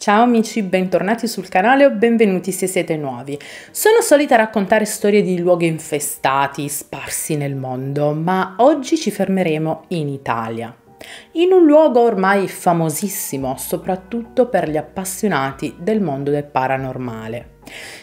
Ciao amici, bentornati sul canale o benvenuti se siete nuovi. Sono solita raccontare storie di luoghi infestati, sparsi nel mondo, ma oggi ci fermeremo in Italia. In un luogo ormai famosissimo, soprattutto per gli appassionati del mondo del paranormale.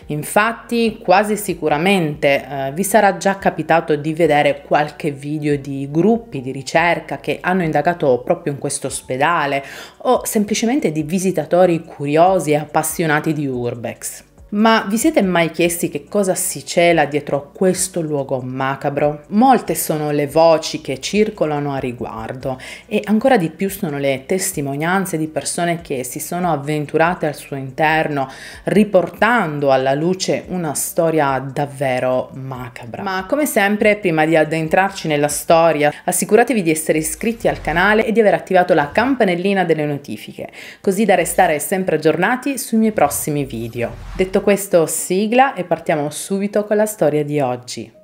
Infatti quasi sicuramente eh, vi sarà già capitato di vedere qualche video di gruppi di ricerca che hanno indagato proprio in questo ospedale o semplicemente di visitatori curiosi e appassionati di urbex. Ma vi siete mai chiesti che cosa si cela dietro questo luogo macabro? Molte sono le voci che circolano a riguardo e ancora di più sono le testimonianze di persone che si sono avventurate al suo interno riportando alla luce una storia davvero macabra. Ma come sempre, prima di addentrarci nella storia, assicuratevi di essere iscritti al canale e di aver attivato la campanellina delle notifiche, così da restare sempre aggiornati sui miei prossimi video. Detto Detto questo, sigla e partiamo subito con la storia di oggi.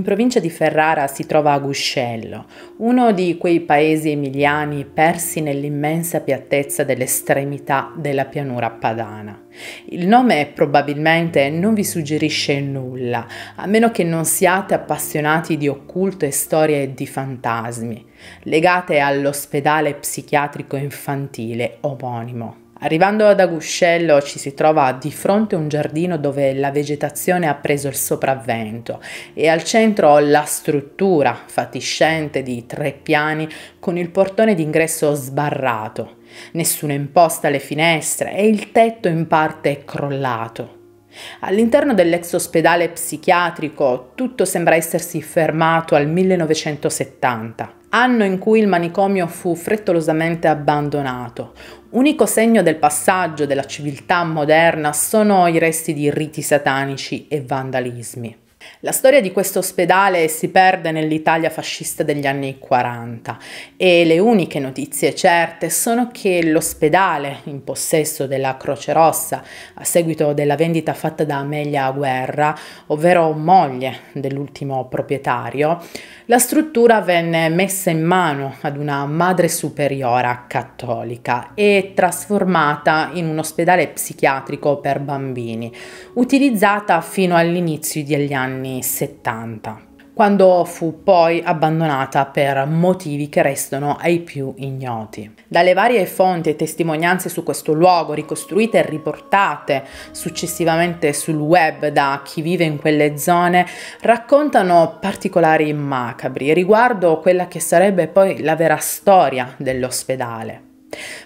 In provincia di Ferrara si trova Aguscello, uno di quei paesi emiliani persi nell'immensa piattezza dell'estremità della pianura padana. Il nome probabilmente non vi suggerisce nulla, a meno che non siate appassionati di occulto e storie di fantasmi, legate all'ospedale psichiatrico infantile omonimo. Arrivando ad Aguscello ci si trova di fronte a un giardino dove la vegetazione ha preso il sopravvento e al centro la struttura fatiscente di tre piani con il portone d'ingresso sbarrato, nessuna imposta alle finestre e il tetto in parte crollato. All'interno dell'ex ospedale psichiatrico tutto sembra essersi fermato al 1970 anno in cui il manicomio fu frettolosamente abbandonato. Unico segno del passaggio della civiltà moderna sono i resti di riti satanici e vandalismi. La storia di questo ospedale si perde nell'Italia fascista degli anni 40 e le uniche notizie certe sono che l'ospedale, in possesso della Croce Rossa a seguito della vendita fatta da Amelia Guerra, ovvero moglie dell'ultimo proprietario, la struttura venne messa in mano ad una madre superiora cattolica e trasformata in un ospedale psichiatrico per bambini, utilizzata fino all'inizio degli anni anni 70 quando fu poi abbandonata per motivi che restano ai più ignoti. Dalle varie fonti e testimonianze su questo luogo, ricostruite e riportate successivamente sul web da chi vive in quelle zone, raccontano particolari macabri riguardo quella che sarebbe poi la vera storia dell'ospedale.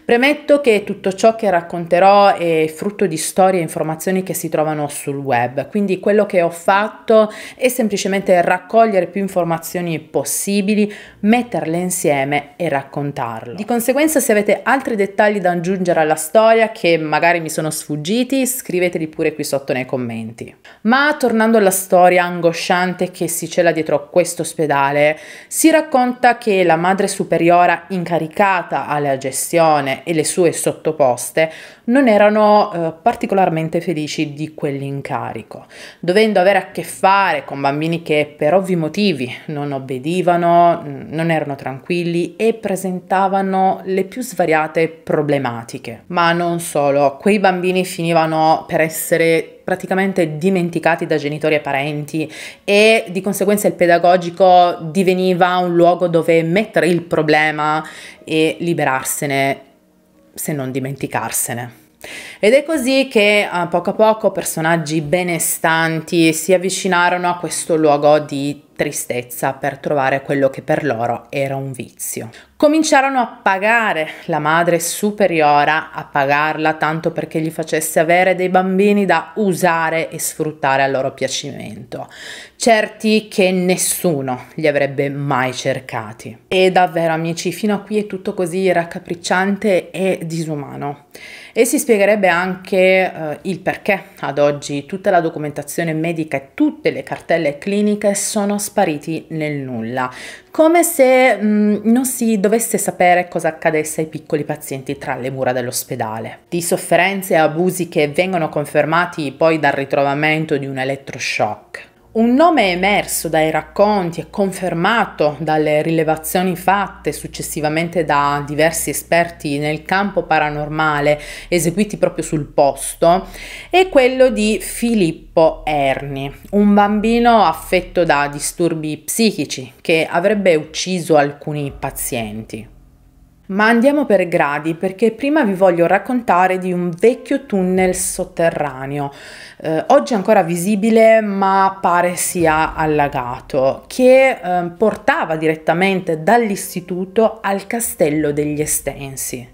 Premetto che tutto ciò che racconterò è frutto di storie e informazioni che si trovano sul web, quindi quello che ho fatto è semplicemente raccogliere più informazioni possibili, metterle insieme e raccontarlo. Di conseguenza se avete altri dettagli da aggiungere alla storia che magari mi sono sfuggiti, scriveteli pure qui sotto nei commenti. Ma tornando alla storia angosciante che si cela dietro questo ospedale, si racconta che la madre superiora incaricata alla gestione e le sue sottoposte non erano eh, particolarmente felici di quell'incarico, dovendo avere a che fare con bambini che per ovvi motivi non obbedivano, non erano tranquilli e presentavano le più svariate problematiche. Ma non solo, quei bambini finivano per essere praticamente dimenticati da genitori e parenti e di conseguenza il pedagogico diveniva un luogo dove mettere il problema e liberarsene se non dimenticarsene. Ed è così che a poco a poco personaggi benestanti si avvicinarono a questo luogo di tristezza per trovare quello che per loro era un vizio. Cominciarono a pagare la madre superiora, a pagarla tanto perché gli facesse avere dei bambini da usare e sfruttare a loro piacimento, certi che nessuno li avrebbe mai cercati. E davvero amici, fino a qui è tutto così raccapricciante e disumano. E si spiegherebbe anche eh, il perché ad oggi tutta la documentazione medica e tutte le cartelle cliniche sono spariti nel nulla, come se mh, mm, non si dovesse sapere cosa accadesse ai piccoli pazienti tra le mura dell'ospedale. Di sofferenze e abusi che vengono confermati poi dal ritrovamento di un elettroshock Un nome emerso dai racconti e confermato dalle rilevazioni fatte successivamente da diversi esperti nel campo paranormale eseguiti proprio sul posto è quello di Filippo Erni, un bambino affetto da disturbi psichici che avrebbe ucciso alcuni pazienti. Ma andiamo per gradi perché prima vi voglio raccontare di un vecchio tunnel sotterraneo, eh, oggi ancora visibile ma pare sia allagato, che eh, portava direttamente dall'istituto al castello degli Estensi.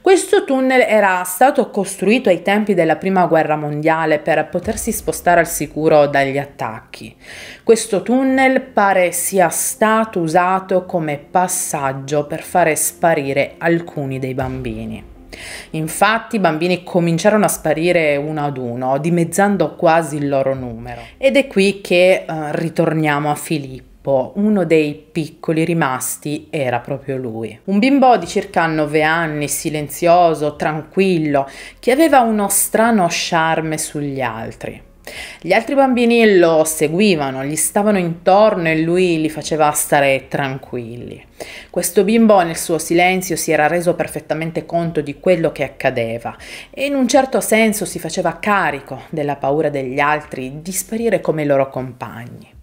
Questo tunnel era stato costruito ai tempi della Prima Guerra Mondiale per potersi spostare al sicuro dagli attacchi. Questo tunnel pare sia stato usato come passaggio per fare sparire alcuni dei bambini. Infatti i bambini cominciarono a sparire uno ad uno, dimezzando quasi il loro numero. Ed è qui che uh, ritorniamo a Filippo uno dei piccoli rimasti era proprio lui. Un bimbo di circa 9 anni, silenzioso, tranquillo, che aveva uno strano charme sugli altri. Gli altri bambini lo seguivano, gli stavano intorno e lui li faceva stare tranquilli. Questo bimbo nel suo silenzio si era reso perfettamente conto di quello che accadeva e in un certo senso si faceva carico della paura degli altri di sparire come i loro compagni.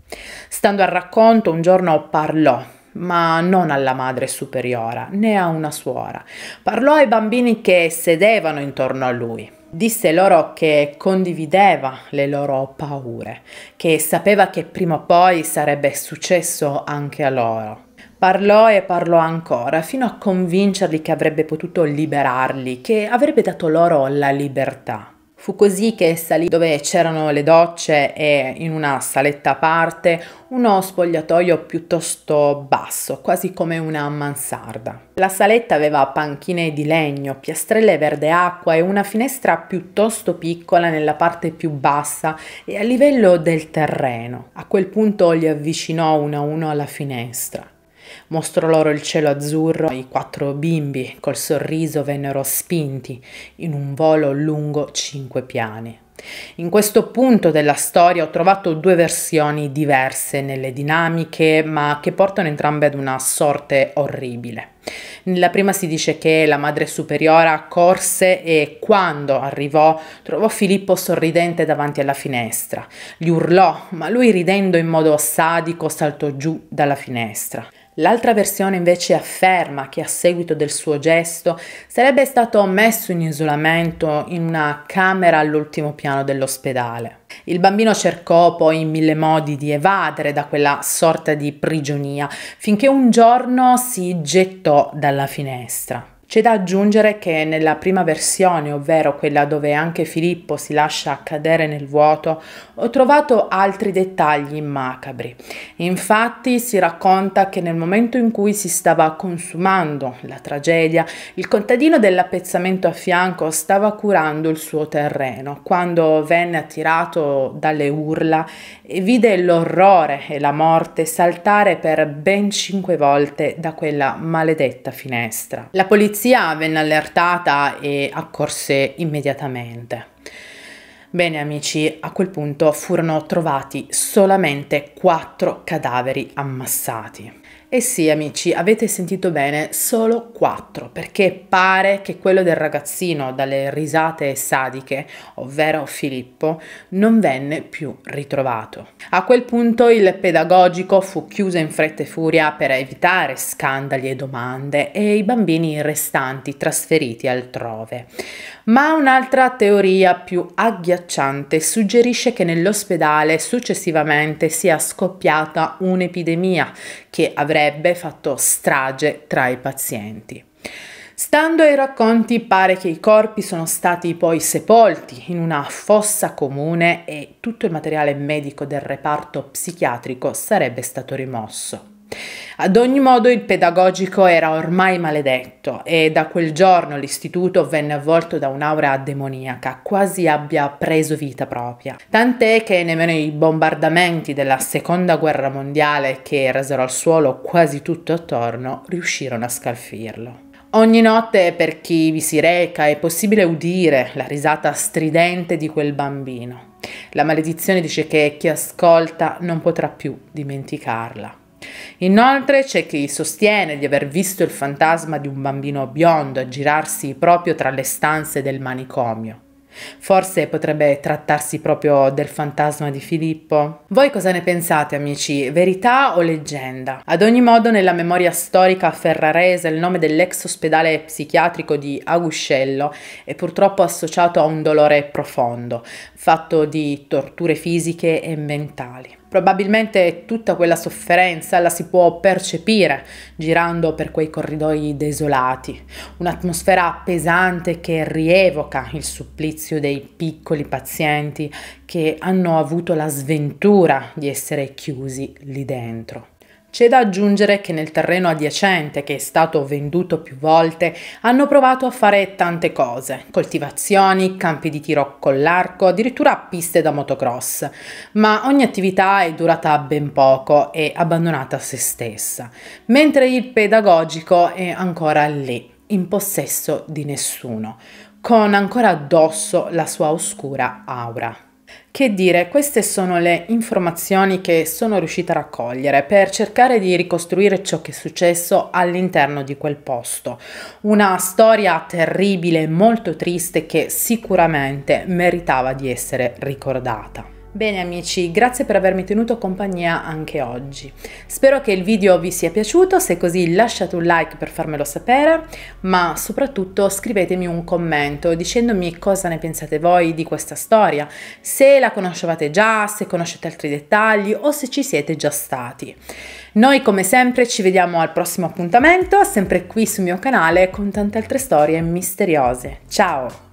Stando al racconto, un giorno parlò, ma non alla madre superiora né a una suora. Parlò ai bambini che sedevano intorno a lui. Disse loro che condivideva le loro paure, che sapeva che prima o poi sarebbe successo anche a loro. Parlò e parlò ancora, fino a convincerli che avrebbe potuto liberarli, che avrebbe dato loro la libertà. Fu così che salì dove c'erano le docce e in una saletta a parte uno spogliatoio piuttosto basso, quasi come una mansarda. La saletta aveva panchine di legno, piastrelle verde acqua e una finestra piuttosto piccola nella parte più bassa e a livello del terreno. A quel punto li avvicinò uno a uno alla finestra. Mostrò loro il cielo azzurro, i quattro bimbi col sorriso vennero spinti in un volo lungo cinque piani. In questo punto della storia ho trovato due versioni diverse nelle dinamiche, ma che portano entrambe ad una sorte orribile. Nella prima si dice che la madre superiora corse e quando arrivò trovò Filippo sorridente davanti alla finestra. Gli urlò, ma lui ridendo in modo sadico saltò giù dalla finestra. L'altra versione invece afferma che a seguito del suo gesto sarebbe stato messo in isolamento in una camera all'ultimo piano dell'ospedale. Il bambino cercò poi in mille modi di evadere da quella sorta di prigionia, finché un giorno si gettò dalla finestra. C'è da aggiungere che nella prima versione, ovvero quella dove anche Filippo si lascia cadere nel vuoto, ho trovato altri dettagli macabri. Infatti si racconta che nel momento in cui si stava consumando la tragedia, il contadino dell'appezzamento a fianco stava curando il suo terreno quando venne attirato dalle urla e vide l'orrore e la morte saltare per ben cinque volte da quella maledetta finestra. La polizia polizia venne allertata e accorse immediatamente. Bene amici, a quel punto furono trovati solamente quattro cadaveri ammassati. Eh sì, amici, avete sentito bene, solo quattro, perché pare che quello del ragazzino dalle risate sadiche, ovvero Filippo, non venne più ritrovato. A quel punto il pedagogico fu chiuso in fretta e furia per evitare scandali e domande e i bambini restanti trasferiti altrove. Ma un'altra teoria più agghiacciante suggerisce che nell'ospedale successivamente sia scoppiata un'epidemia che avrebbe fatto strage tra i pazienti. Stando ai racconti pare che i corpi sono stati poi sepolti in una fossa comune e tutto il materiale medico del reparto psichiatrico sarebbe stato rimosso. Ad ogni modo il pedagogico era ormai maledetto e da quel giorno l'istituto venne avvolto da un'aura demoniaca, quasi abbia preso vita propria. Tant'è che nemmeno i bombardamenti della seconda guerra mondiale che rasero al suolo quasi tutto attorno riuscirono a scalfirlo. Ogni notte per chi vi si reca è possibile udire la risata stridente di quel bambino. La maledizione dice che chi ascolta non potrà più dimenticarla. Inoltre c'è chi sostiene di aver visto il fantasma di un bambino biondo aggirarsi proprio tra le stanze del manicomio. Forse potrebbe trattarsi proprio del fantasma di Filippo? Voi cosa ne pensate, amici? Verità o leggenda? Ad ogni modo, nella memoria storica ferrarese, il nome dell'ex ospedale psichiatrico di Aguscello è purtroppo associato a un dolore profondo, fatto di torture fisiche e mentali. Probabilmente tutta quella sofferenza la si può percepire girando per quei corridoi desolati, un'atmosfera pesante che rievoca il supplizio dei piccoli pazienti che hanno avuto la sventura di essere chiusi lì dentro. C'è da aggiungere che nel terreno adiacente, che è stato venduto più volte, hanno provato a fare tante cose, coltivazioni, campi di tiro con l'arco, addirittura piste da motocross, ma ogni attività è durata ben poco e abbandonata a se stessa, mentre il pedagogico è ancora lì, in possesso di nessuno, con ancora addosso la sua oscura aura. Che dire, queste sono le informazioni che sono riuscita a raccogliere per cercare di ricostruire ciò che è successo all'interno di quel posto. Una storia terribile, molto triste che sicuramente meritava di essere ricordata. Bene amici, grazie per avermi tenuto compagnia anche oggi. Spero che il video vi sia piaciuto, se così lasciate un like per farmelo sapere, ma soprattutto scrivetemi un commento dicendomi cosa ne pensate voi di questa storia, se la conoscevate già, se conoscete altri dettagli o se ci siete già stati. Noi come sempre ci vediamo al prossimo appuntamento, sempre qui sul mio canale con tante altre storie misteriose. Ciao!